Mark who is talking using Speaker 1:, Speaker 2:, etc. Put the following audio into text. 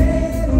Speaker 1: holding